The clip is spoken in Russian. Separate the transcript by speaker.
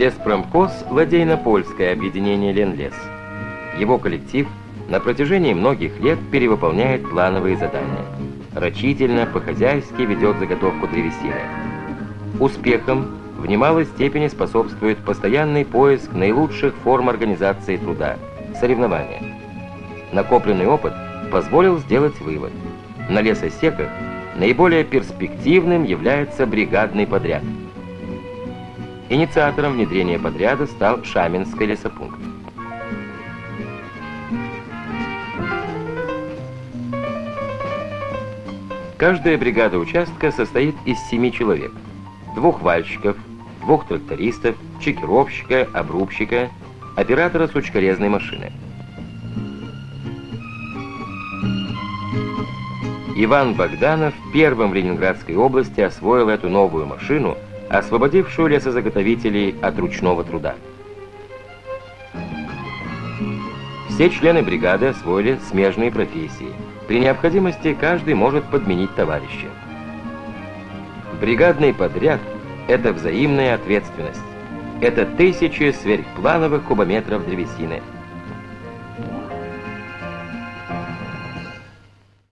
Speaker 1: Леспромкос – ладейно-польское объединение «Ленлес». Его коллектив на протяжении многих лет перевыполняет плановые задания. Рачительно, по-хозяйски ведет заготовку древесины. Успехом в немалой степени способствует постоянный поиск наилучших форм организации труда – соревнования. Накопленный опыт позволил сделать вывод. На лесосеках наиболее перспективным является бригадный подряд. Инициатором внедрения подряда стал Шаменский лесопункт. Каждая бригада участка состоит из семи человек. Двух вальщиков, двух трактористов, чекировщика, обрубщика, оператора сучкорезной машины. Иван Богданов первым в Ленинградской области освоил эту новую машину, освободившую лесозаготовителей от ручного труда. Все члены бригады освоили смежные профессии – при необходимости каждый может подменить товарища. Бригадный подряд – это взаимная ответственность. Это тысячи сверхплановых кубометров древесины –